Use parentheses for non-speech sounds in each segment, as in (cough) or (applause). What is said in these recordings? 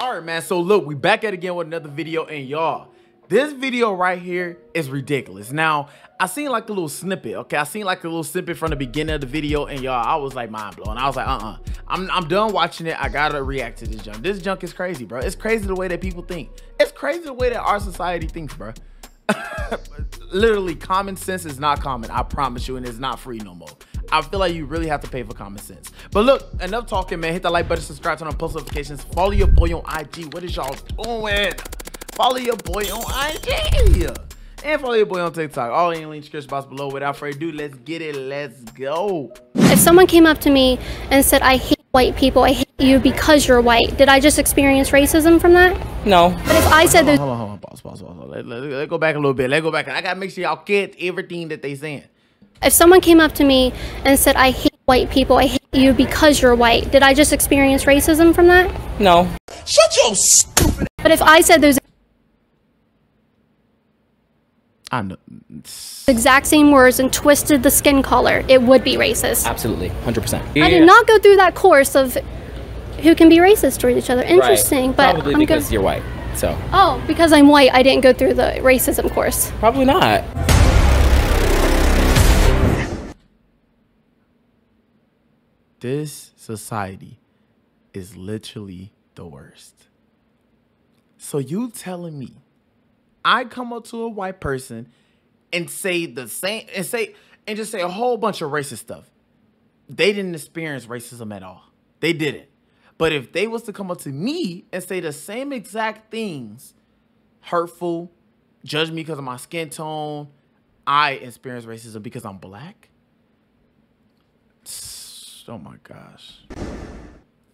All right, man. So look, we back at again with another video, and y'all, this video right here is ridiculous. Now, I seen like a little snippet, okay? I seen like a little snippet from the beginning of the video, and y'all, I was like mind blown. I was like, uh-uh. I'm, I'm done watching it. I gotta react to this junk. This junk is crazy, bro. It's crazy the way that people think. It's crazy the way that our society thinks, bro. (laughs) Literally, common sense is not common. I promise you, and it's not free no more. I feel like you really have to pay for common sense. But look, enough talking, man. Hit that like button, subscribe, turn on post notifications. Follow your boy on IG. What is y'all doing? Follow your boy on IG. And follow your boy on TikTok. All in links description box below. Without further ado, let's get it. Let's go. If someone came up to me and said, I hate white people, I hate you because you're white, did I just experience racism from that? No. But if I said those Hold on, hold on, pause, pause, pause. Let, let, let go back a little bit. Let go back. I gotta make sure y'all get everything that they saying. If someone came up to me and said, I hate white people, I hate you because you're white, did I just experience racism from that? No. Shut your stupid But if I said those I know. exact same words and twisted the skin color, it would be racist. Absolutely. 100%. I did not go through that course of who can be racist toward each other. Interesting, but Probably I'm because you're white. So, Oh, because I'm white, I didn't go through the racism course. probably not. This society is literally the worst. So you telling me I come up to a white person and say the same and say and just say a whole bunch of racist stuff. They didn't experience racism at all. They didn't. But if they was to come up to me and say the same exact things, hurtful, judge me because of my skin tone, I experience racism because I'm black. Oh my gosh.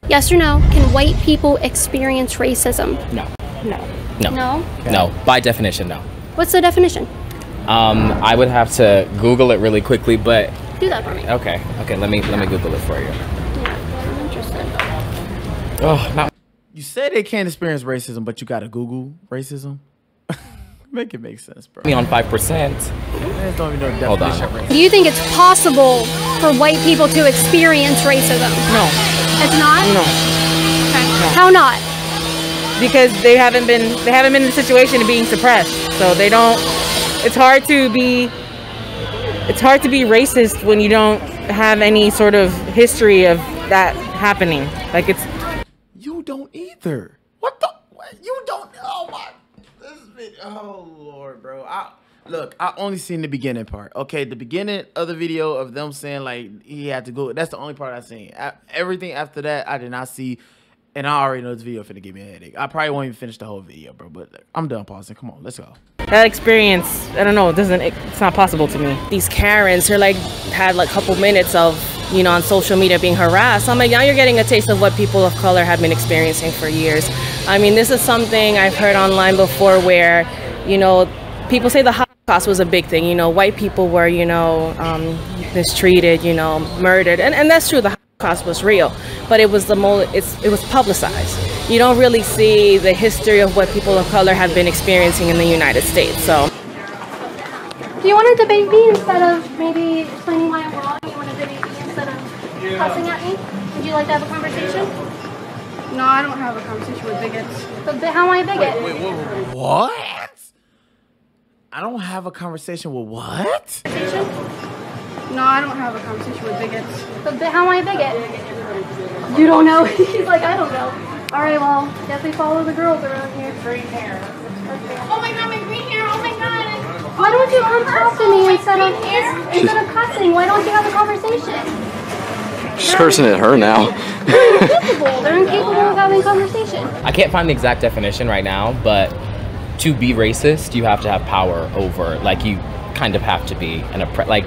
Yes or no? Can white people experience racism? No. No. No. No? No. By definition, no. What's the definition? Um, I would have to Google it really quickly, but Do that for me. okay. Okay, let me let me Google it for you. Yeah, I'm interested. Oh, not You say they can't experience racism, but you gotta Google racism. Make it make sense, bro. me on 5%. Don't even know Hold on. definition of racism. Do you think it's possible for white people to experience racism? No, It's not? no, Okay. How not? because they haven't been they haven't been in the situation of being suppressed, so they don't. It's hard to be. It's hard to be racist when you don't have any sort of history of that happening. Like it's You don't either. What the? What? You Oh lord, bro. I look. I only seen the beginning part. Okay, the beginning of the video of them saying like he had to go. That's the only part I seen. A- everything after that, I did not see. And I already know this video finna give me a headache. I probably won't even finish the whole video, bro. But I'm done pausing. Come on, let's go. that experience. I don't know. It doesn't. It's not possible to me. these Karens are like had like a couple minutes of you know on social media being harassed. I'm like now you're getting a taste of what people of color have been experiencing for years. I mean this is something I've heard online before where you know people say the Holocaust was a big thing. You know white people were you know um, mistreated, you know murdered, and and that's true. The Holocaust was real, but it was the mo- it's it was publicized. You don't really see the history of what people of color have been experiencing in the United States. So. Do you want to debate me instead of maybe explaining why I'm wrong? You want to debate me instead of cussing at me? Would you like to have a conversation? No, I don't have a conversation with bigots. But how am I a bigot? Wait, wait, what? I don't have a conversation with what? No, I don't have a conversation with bigots. But how am I a bigot? You don't know? (laughs) He's like, I don't know. All right, well, guess we follow the girls around here. Green hair. Oh my god, my green hair! Oh my god! Why don't you come talk to me instead of instead of cussing? Why don't you have a conversation? She's cursing at her now. They're incapable. They're incapable of having conversation. I can't find the exact definition right now, but to be racist, you have to have power over like you kind of have to be an oppre- like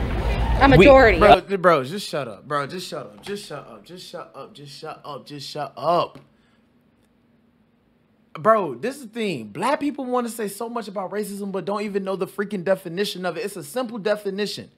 A majority. Bro, bro, just shut up. Bro, just shut up. Just shut up. Just shut up. Just shut up. Just shut up. Bro, this is the thing. Black people want to say so much about racism, but don't even know the freaking definition of it. It's a simple definition.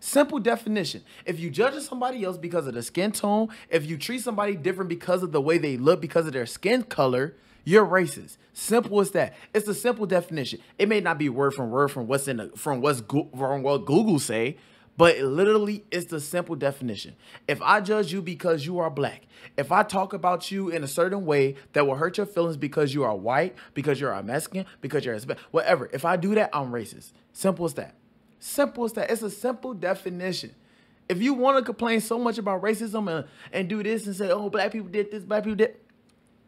Simple definition. If you judge somebody else because of the skin tone, if you treat somebody different because of the way they look, because of their skin color, you're racist. Simple as that. It's a simple definition. It may not be word from word from what's in the, from what's from what Google say, But it literally it's the simple definition. If I judge you because you are black, if I talk about you in a certain way that will hurt your feelings because you are white, because you're a Mexican, because you're Hispanic, whatever. If I do that, I'm racist. Simple as that. Simple as that. It's a simple definition. If you want to complain so much about racism and, and do this and say, oh, black people did this, black people did,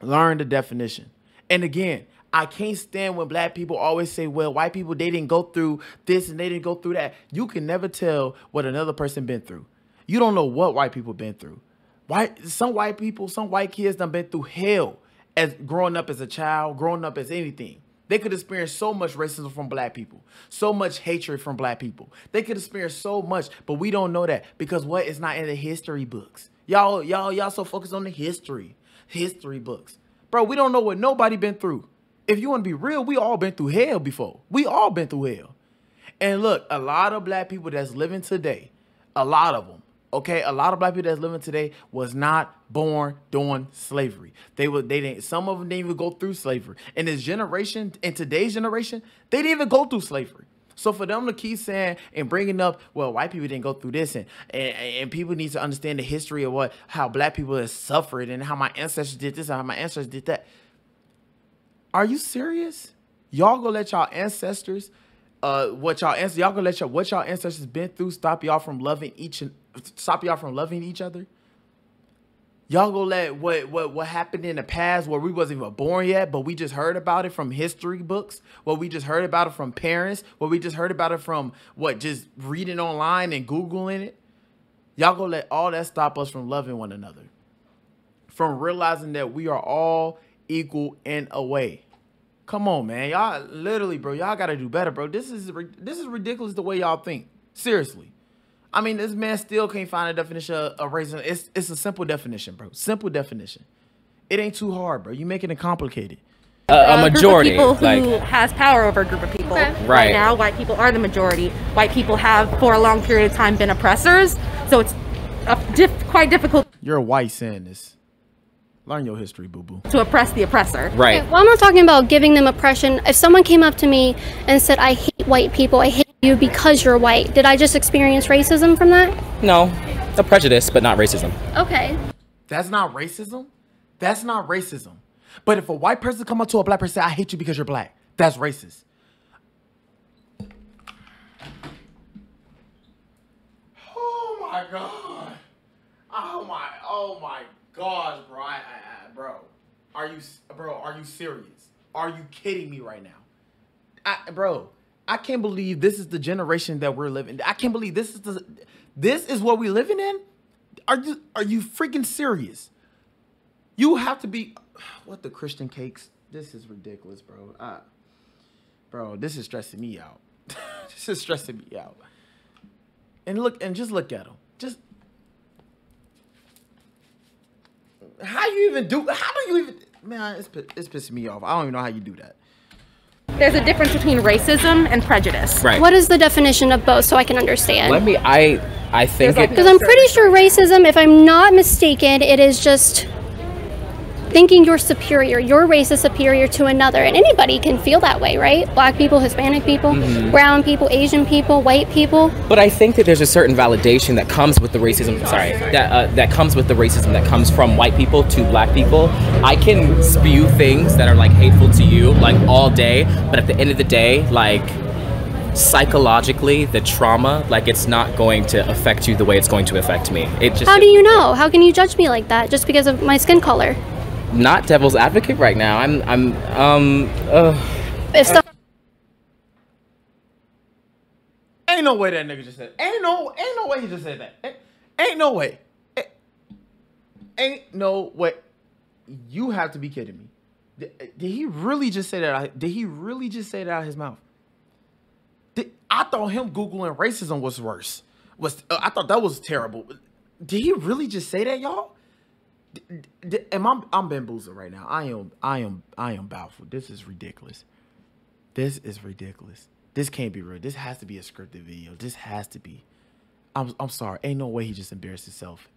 learn the definition. And again, I can't stand when black people always say, well, white people, they didn't go through this and they didn't go through that. You can never tell what another person been through. You don't know what white people been through. White, some white people, some white kids done been through hell as growing up as a child, growing up as anything. They could experience so much racism from black people, so much hatred from black people. They could experience so much, but we don't know that because what is not in the history books. Y'all, y'all, y'all so focused on the history, history books. Bro, we don't know what nobody been through. If you want to be real, we all been through hell before. We all been through hell. And look, a lot of black people that's living today, a lot of them, okay, a lot of black people that's living today was not born during slavery. They were they didn't some of them didn't even go through slavery. In this generation, in today's generation, they didn't even go through slavery. So for them to keep saying and bringing up, well, white people didn't go through this, and, and and people need to understand the history of what how black people have suffered and how my ancestors did this and how my ancestors did that. Are you serious? Y'all gonna let y'all ancestors, uh, what y'all ancestors, y'all gonna let y'all what y'all ancestors been through stop y'all from loving each and stop y'all from loving each other? Y'all gonna let what what what happened in the past where we wasn't even born yet, but we just heard about it from history books, what we just heard about it from parents, what we just heard about it from what just reading online and googling it. Y'all gonna let all that stop us from loving one another, from realizing that we are all equal in a way. Come on, man, y'all literally, bro, y'all gotta do better, bro. This is this is ridiculous the way y'all think. Seriously. I mean, this man still can't find a definition of racism. It's it's a simple definition, bro. Simple definition. It ain't too hard, bro. You making it complicated. Uh, a majority, a group of people who like has power over a group of people. Okay. Right. Right now, white people are the majority. White people have, for a long period of time, been oppressors. So it's diff- quite difficult You're white saying this. Learn your history, boo boo. to oppress the oppressor. right. Okay, well, I'm not talking about giving them oppression. If someone came up to me and said, I hate white people, I hate you because you're white, did I just experience racism from that? No, a prejudice, but not racism. Okay. That's not racism. That's not racism. But if a white person come up to a black person and say, I hate you because you're black, that's racist. Oh my god. Oh my oh my gosh, bro. I, I, I, bro. Are you bro, are you serious? Are you kidding me right now? I, bro, I can't believe this is the generation that we're living. I can't believe this is the this is what we're living in. Are you are you freaking serious? You have to be (sighs) what the Christian cakes. This is ridiculous, bro. I, bro, this is stressing me out. (laughs) this is stressing me out. And look and just look at them. Just how you even do? How do you even? Man, it's it's pissing me off. I don't even know how you do that. There's a difference between racism and prejudice. Right. What is the definition of both so I can understand? Let me. I. I think There's like it. Because I'm pretty sure racism, if I'm not mistaken, it is just thinking you're superior, your race is superior to another. And anybody can feel that way, right? Black people, Hispanic people, Mm-hmm. brown people, Asian people, white people. But I think that there's a certain validation that comes with the racism. Sorry, that uh, that comes with the racism that comes from white people to black people. I can spew things that are like hateful to you like all day, but at the end of the day, like psychologically, the trauma, like it's not going to affect you the way it's going to affect me. It just How do you know? How can you judge me like that just because of my skin color? Not devil's advocate right now. I'm I'm um uh, If stuff Ain't no way that nigga just said. Ain't no, ain't no way he just said that. Ain't, ain't no way. Ain't, ain't no way. You have to be kidding me. Did, did he really just say that? out- Did he really just say that out of his mouth? Did, I thought him googling racism was worse. Was uh, I thought that was terrible. Did he really just say that, y'all? D- d- am I, I'm bamboozled right now. I am, I am, I am baffled. This is ridiculous. This is ridiculous. This can't be real. This has to be a scripted video. This has to be. I'm I'm sorry. Ain't no way he just embarrassed himself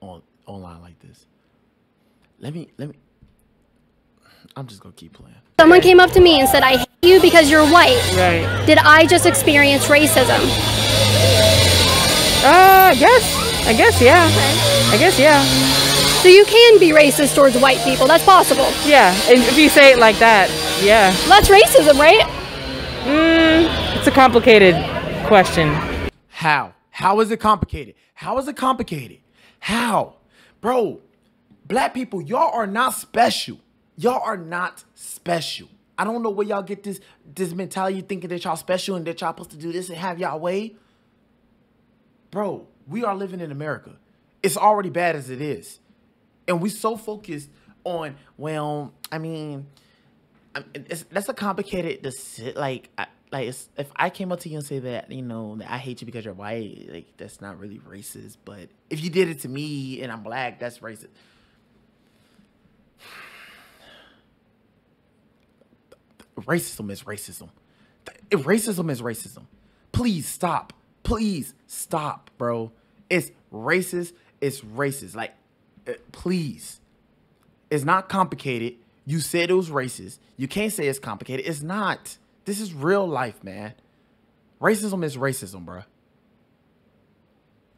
on online like this. Let me let me. I'm just gonna keep playing. someone came up to me and said, I hate you because you're white, Right. did I just experience racism? Uh, I guess. I guess, yeah. I guess, yeah. So you can be racist towards white people. That's possible. Yeah. And if you say it like that, yeah. That's racism, right? Mm, it's a complicated question. How? How is it complicated? How is it complicated? How? Bro, black people, y'all are not special. Y'all are not special. I don't know where y'all get this this mentality thinking that y'all special and that y'all supposed to do this and have y'all way. Bro, we are living in America. It's already bad as it is. And we so focused on, well, I mean, that's a complicated, like, I, like if I came up to you and say that, you know, that I hate you because you're white, like that's not really racist. But if you did it to me and I'm black, that's racist. Racism is racism. Racism is racism. Please stop. Please stop, bro. It's racist. It's racist. Like, Uh, please. It's not complicated. You said it was racist. You can't say it's complicated. It's not. This is real life, man. Racism is racism, bro.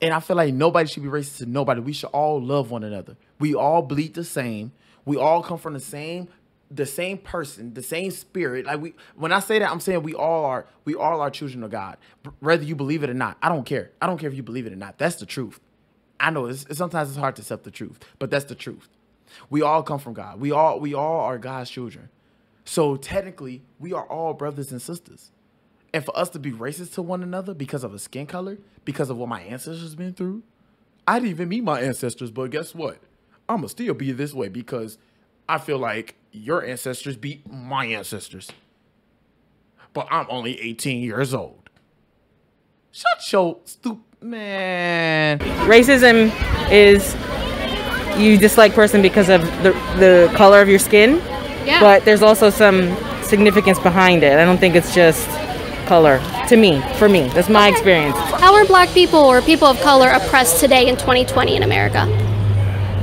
And I feel like nobody should be racist to nobody. We should all love one another. We all bleed the same. We all come from the same the same person, the same spirit. Like we when I say that, I'm saying we all are we all are children of God. Whether you believe it or not. I don't care. I don't care if you believe it or not. That's the truth. I know it's, sometimes it's hard to accept the truth, but that's the truth. We all come from God. We all we all are God's children. So technically, we are all brothers and sisters. And for us to be racist to one another because of a skin color, because of what my ancestors been through, I didn't even meet my ancestors, but guess what? I'ma still be this way because I feel like your ancestors beat my ancestors. But I'm only 18 years old. Shut your stupid man. Racism is you dislike person because of the the color of your skin yeah. But there's also some significance behind it. I don't think it's just color. To me, for me, that's my experience. How are black people or people of color oppressed today in 2020 in America?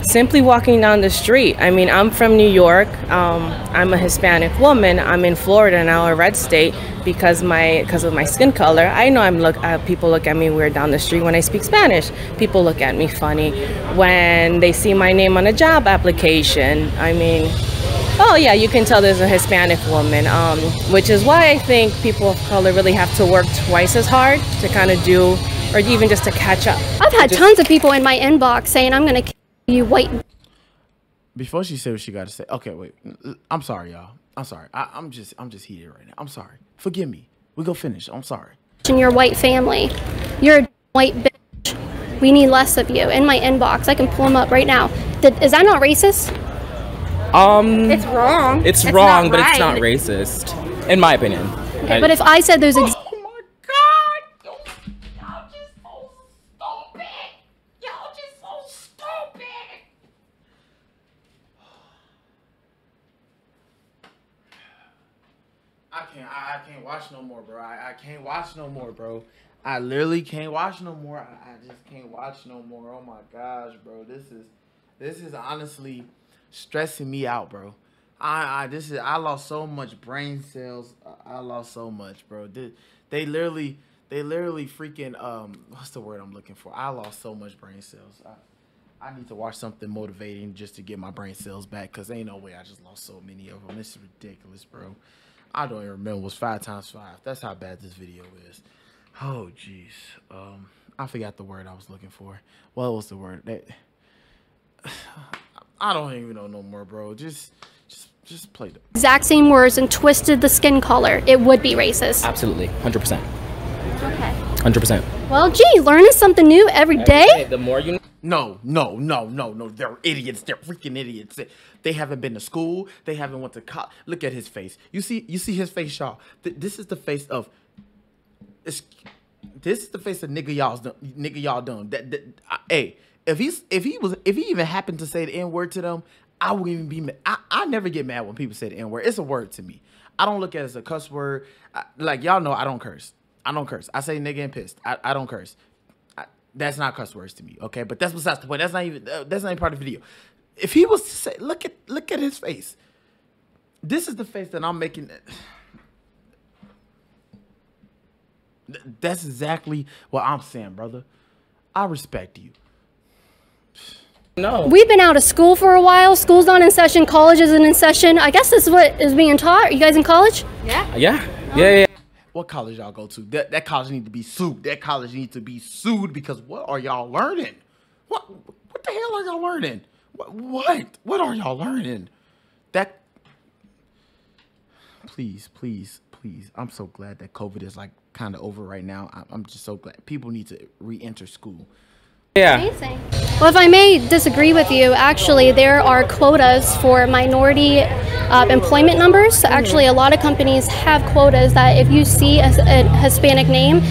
Simply walking down the street. I mean, I'm from New York. Um, I'm a Hispanic woman. I'm in Florida now, a red state, because my because of my skin color. I know I'm look. Uh, people look at me weird down the street when I speak Spanish. People look at me funny when they see my name on a job application. I mean, Oh yeah, you can tell there's a Hispanic woman, um, which is why I think people of color really have to work twice as hard to kind of do, or even just to catch up. I've had just, tons of people in my inbox saying I'm gonna kill you white. Before she said what she got to say, okay, wait. I'm sorry, y'all. I'm sorry. I, I'm just, I'm just heated right now. I'm sorry. Forgive me. We go finish. I'm sorry. In your white family, you're a white bitch. We need less of you. In my inbox, I can pull them up right now. Is that not racist? Um, it's wrong. It's, it's wrong, but right. it's not racist, in my opinion. Okay, I, but if I said those. Ex- I can't. I, I can't watch no more, bro. I, I can't watch no more, bro. I literally can't watch no more. I, I just can't watch no more. Oh my gosh, bro. This is this is honestly stressing me out, bro. I, I this is I lost so much brain cells. I lost so much, bro. They, they literally they literally freaking um what's the word I'm looking for? I lost so much brain cells. I, I need to watch something motivating just to get my brain cells back because ain't no way I just lost so many of them. This is ridiculous, bro. I don't even remember. It was five times five. That's how bad this video is. Oh, jeez. Um, I forgot the word I was looking for. What was the word? That (sighs) I don't even know no more, bro. Just, just, just play the exact same words and twisted the skin color. It would be racist. Absolutely, hundred percent. Okay. Hundred percent. Well, gee, learning something new every, every day. day. The more you. No, no, no, no, no. They're idiots. They're freaking idiots. They, they haven't been to school. They haven't went to college. Look at his face. You see, you see his face, y'all. Th this is the face of. This, this is the face of nigga y'all nigga y'all done. That, that uh, hey, if he's if he was if he even happened to say the n word to them, I wouldn't even be mad. I, I never get mad when people say the n word. It's a word to me. I don't look at it as a cuss word. I, like y'all know, I don't curse. I don't curse. I say nigga and pissed. I, I don't curse. I, that's not cuss words to me. Okay, but that's besides the point. That's not even uh, that's not even part of the video. If he was to say, look at look at his face. This is the face that I'm making. That's exactly what I'm saying, brother. I respect you. No. We've been out of school for a while. School's not in session. College isn't in session. I guess this is what is being taught. Are you guys in college? Yeah. Yeah. Yeah. Yeah. What college y'all go to? That that college need to be sued. That college needs to be sued because what are y'all learning? What what the hell are y'all learning? What what what are y'all learning? That please please please. I'm so glad that COVID is like kind of over right now. I- I'm just so glad people need to re-enter school. Yeah. Amazing. Well, if I may disagree with you, actually, there are quotas for minority uh, employment numbers. So actually, a lot of companies have quotas that if you see a, a Hispanic name,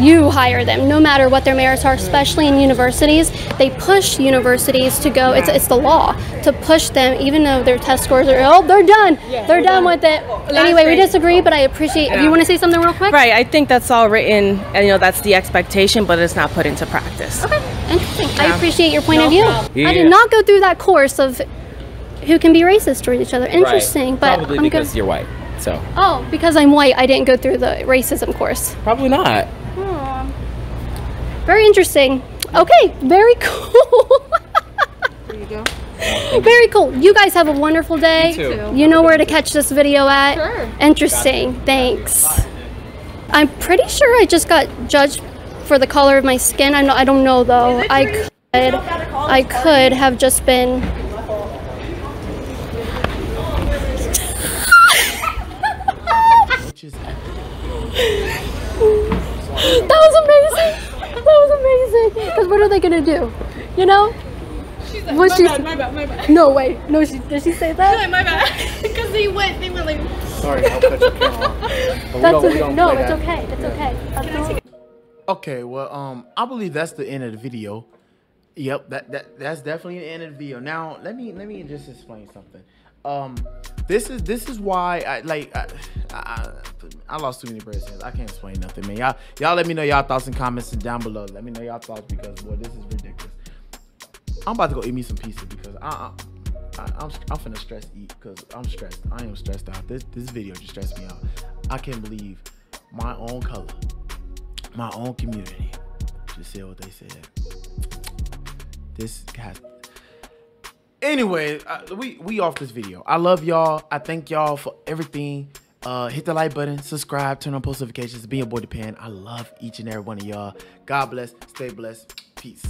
you hire them, no matter what their merits are, especially in universities. They push universities to go, it's, it's the law, to push them, even though their test scores are, oh, they're done. they're done with it. Anyway, we disagree, but I appreciate, if you want to say something real quick? Right, I think that's all written, and you know that's the expectation, but it's not put into practice. Okay, interesting. I appreciate your point of view. I did not go through that course of who can be racist towards each other. Interesting, but Probably I'm because good. you're white. So Oh, because I'm white, I didn't go through the racism course. probably not. Very interesting. Okay, very (laughs) cool. There you go. very cool. You guys have a wonderful day. You too. You know where to catch this video at. Sure. Interesting. Thanks. I'm pretty sure I just got judged for the color of my skin. I know I don't know though. I could I could have just been Which (laughs) That was amazing. (laughs) That was amazing. Because what are they gonna do? You know? What she? My bad, my bad. No way. No, she did she say that? My bad. (laughs) Because they went, they went like. sorry. I'll cut your camera off. That's okay. No, it's that. okay. It's okay. That's. Okay, well, um, I believe that's the end of the video. Yep, that that that's definitely the end of the video. Now, let me let me just explain something. Um, this is this is why I like I I, I lost too many bracelets. I can't explain nothing, man. Y'all y'all let me know y'all thoughts and comments down below. Let me know y'all thoughts because boy, this is ridiculous. I'm about to go eat me some pizza because I, I, I I'm I'm finna stress eat because I'm stressed. I am stressed out. This this video just stressed me out. I can't believe my own color my own community just said what they said. This has. Anyway, uh, we we off this video. I love y'all. I thank y'all for everything. Uh, hit the like button, subscribe, turn on post notifications. Be your boy Depend. I love each and every one of y'all. God bless. Stay blessed. Peace.